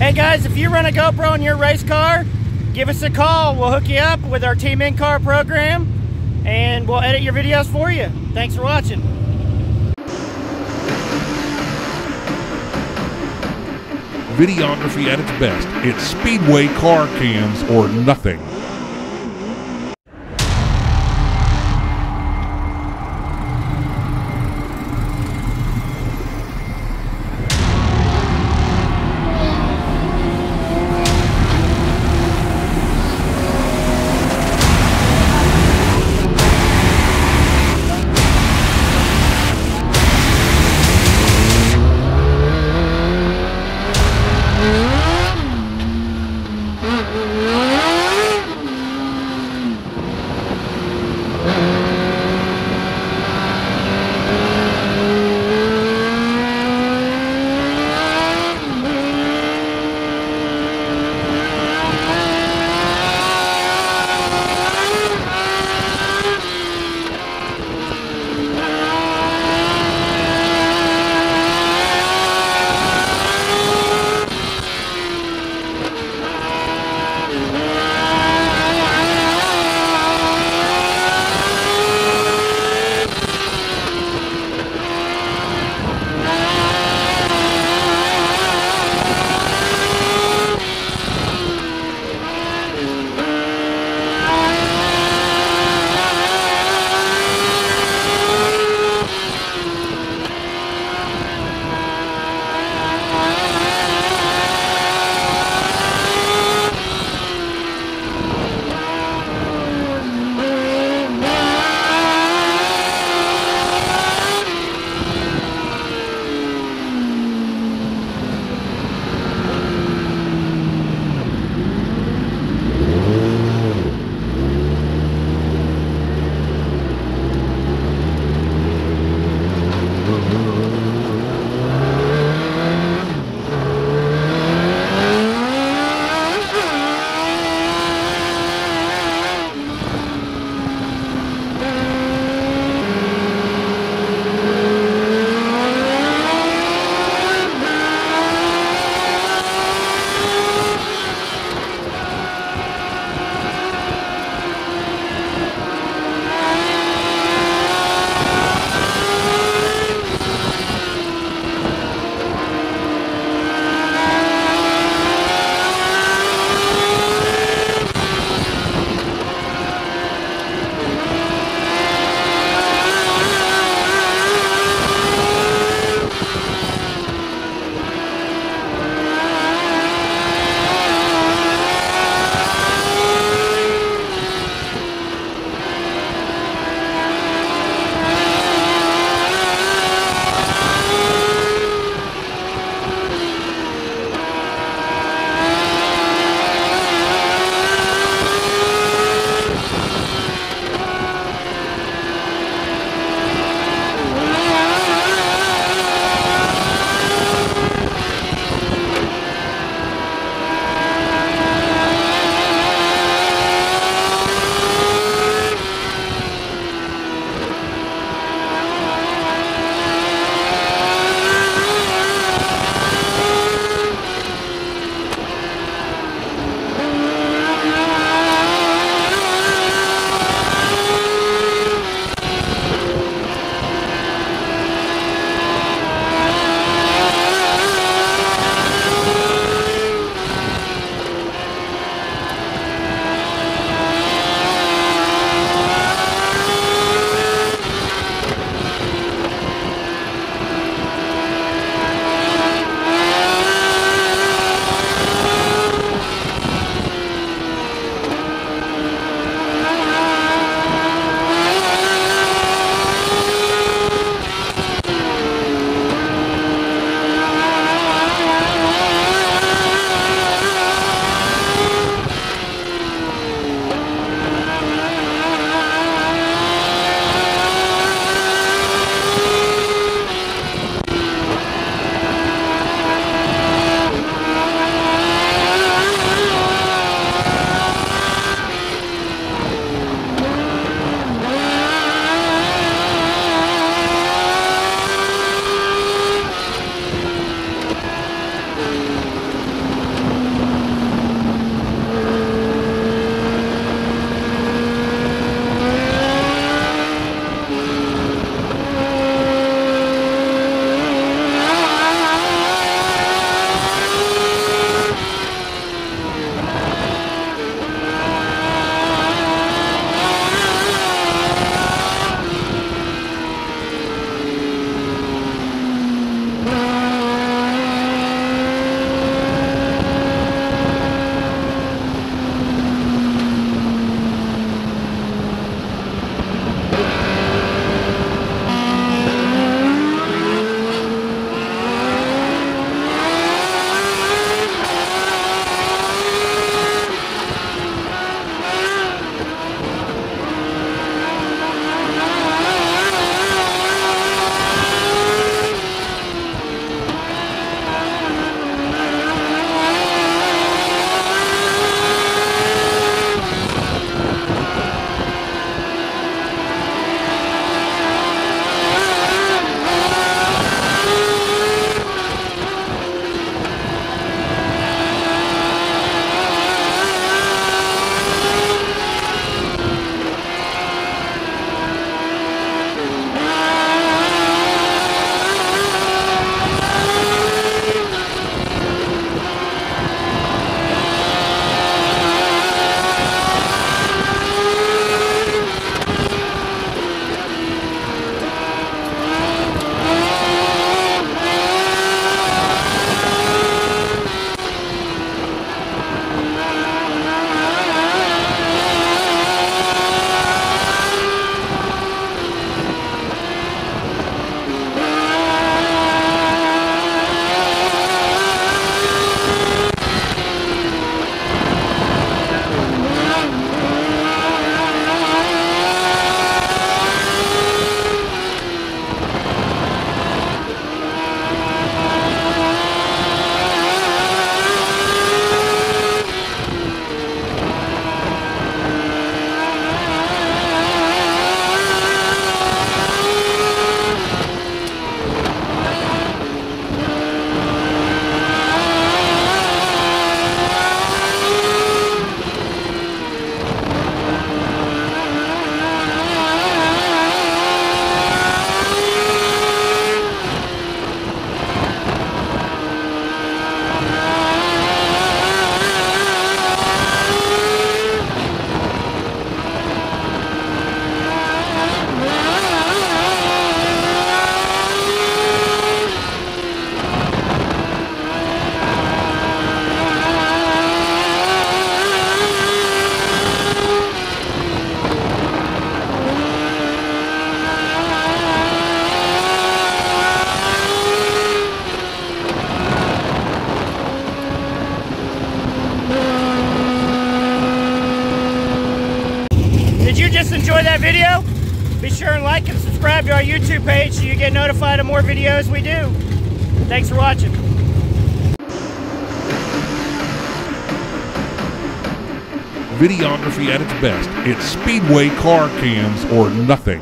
Hey guys, if you run a GoPro in your race car, give us a call. We'll hook you up with our Team In Car program and we'll edit your videos for you. Thanks for watching. Videography at its best. It's Speedway car cams or nothing. Ooh. Subscribe to our YouTube page so you get notified of more videos we do. Thanks for watching. Videography at its best. It's Speedway car cams or nothing.